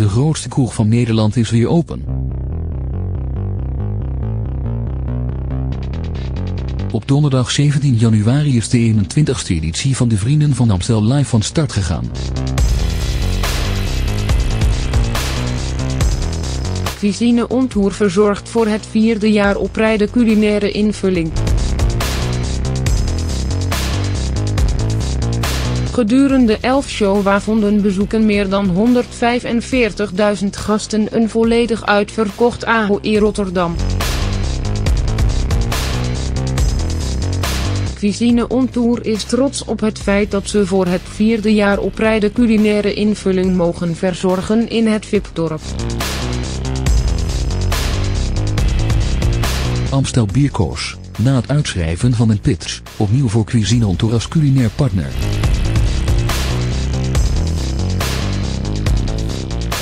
De grootste kroeg van Nederland is weer open. Op donderdag 17 januari is de 21ste editie van de Vrienden van Amstel live van start gegaan. Cuisine Ontour verzorgt voor het vierde jaar op rij de culinaire invulling. Gedurende elf showavonden bezoeken meer dan 145.000 gasten een volledig uitverkocht AHOE Rotterdam. Cuisine On Tour is trots op het feit dat ze voor het vierde jaar op rij de culinaire invulling mogen verzorgen in het VIP-dorp. Amstel Bierkoos, na het uitschrijven van een pitch, opnieuw voor Cuisine On Tour als culinair partner.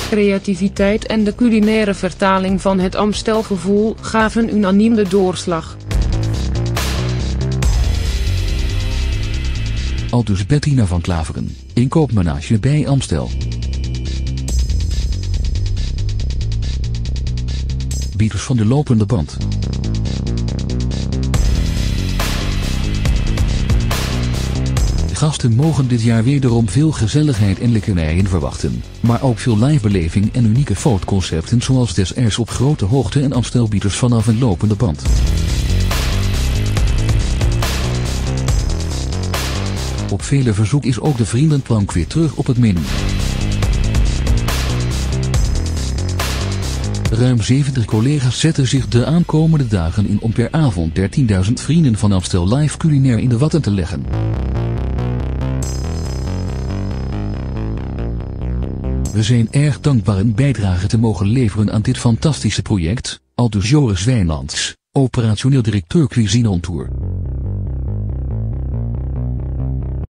Creativiteit en de culinaire vertaling van het Amstelgevoel gaven unaniem de doorslag. Aldus Bettina van Klaveren, inkoopmanage bij Amstel. Bieders van de lopende band. Gasten mogen dit jaar wederom veel gezelligheid en lekkernijen verwachten, maar ook veel livebeleving en unieke fotoconcepten zoals desserts op grote hoogte en Amstelbieders vanaf een lopende band. Op vele verzoek is ook de vriendenplank weer terug op het menu. Ruim 70 collega's zetten zich de aankomende dagen in om per avond 13.000 vrienden van Amstel live culinair in de watten te leggen. We zijn erg dankbaar een bijdrage te mogen leveren aan dit fantastische project, aldus Joris Wijnands, operationeel directeur Cuisine on Tour.